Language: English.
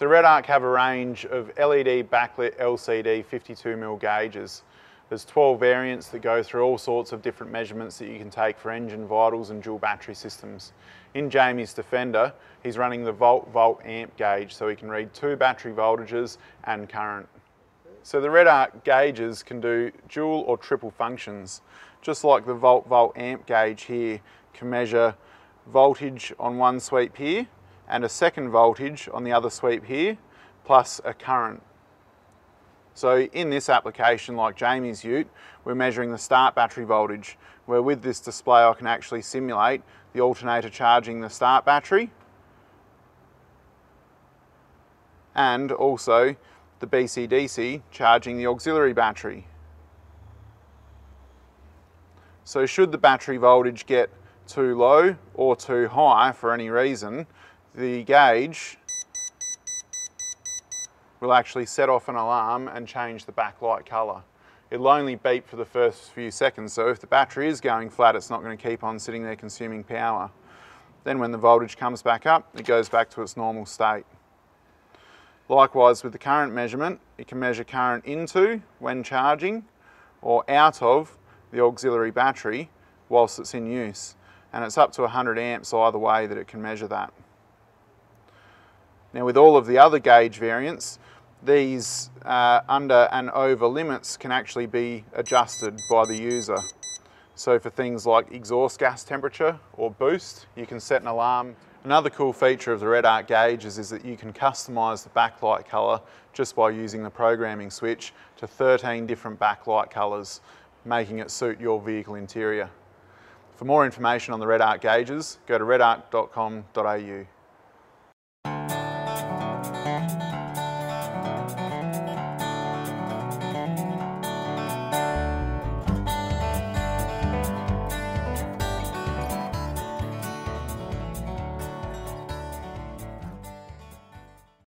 So REDARC have a range of LED backlit LCD 52mm gauges. There's 12 variants that go through all sorts of different measurements that you can take for engine vitals and dual battery systems. In Jamie's Defender, he's running the volt volt amp gauge so he can read two battery voltages and current. So the REDARC gauges can do dual or triple functions. Just like the volt volt amp gauge here can measure voltage on one sweep here and a second voltage on the other sweep here, plus a current. So in this application, like Jamie's ute, we're measuring the start battery voltage, where with this display I can actually simulate the alternator charging the start battery, and also the BCDC charging the auxiliary battery. So should the battery voltage get too low or too high for any reason, the gauge will actually set off an alarm and change the backlight colour. It'll only beep for the first few seconds, so if the battery is going flat, it's not going to keep on sitting there consuming power. Then when the voltage comes back up, it goes back to its normal state. Likewise with the current measurement, it can measure current into when charging or out of the auxiliary battery whilst it's in use. And it's up to 100 amps either way that it can measure that. Now with all of the other gauge variants, these uh, under and over limits can actually be adjusted by the user. So for things like exhaust gas temperature or boost, you can set an alarm. Another cool feature of the REDARC gauges is that you can customise the backlight colour just by using the programming switch to 13 different backlight colours, making it suit your vehicle interior. For more information on the REDARC gauges, go to redarc.com.au.